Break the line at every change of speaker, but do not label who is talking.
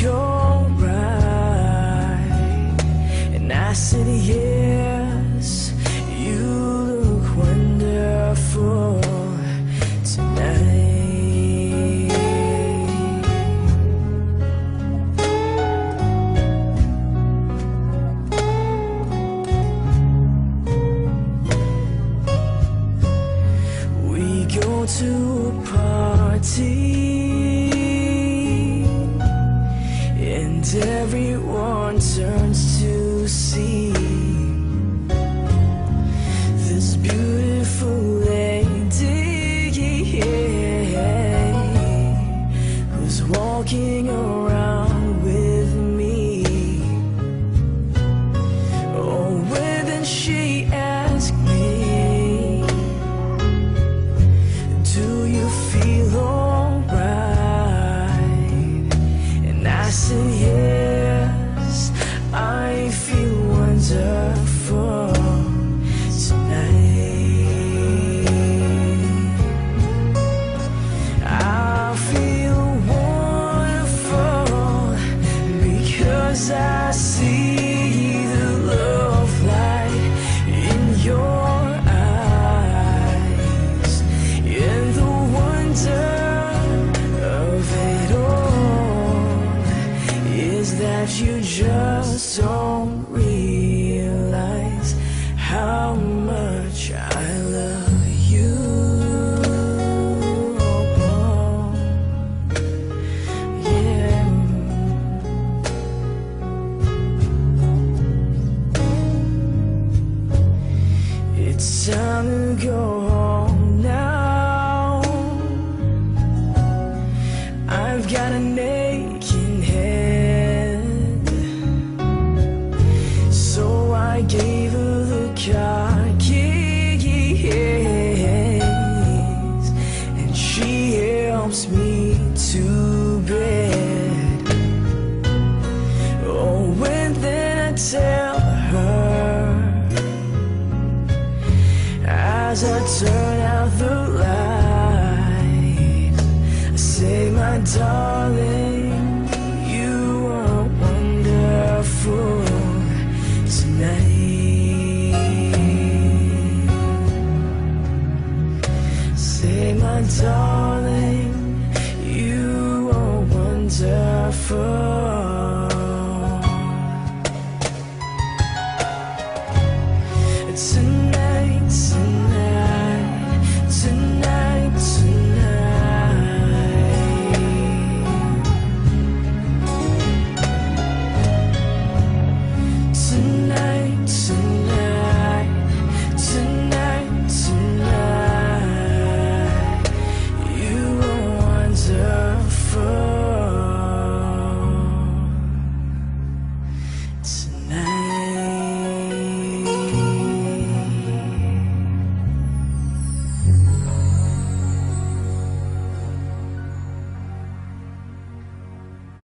Alright? And I said, Yes, you look wonderful tonight. We go to a party and everyone turns to see this beautiful lady who's walking around with me. Oh, when then she asked me. Do you feel alright? And I said just don't realize how much I love you. Yeah. It's time to go as I turn out the light I say my darling you are wonderful tonight say my darling you are wonderful tonight.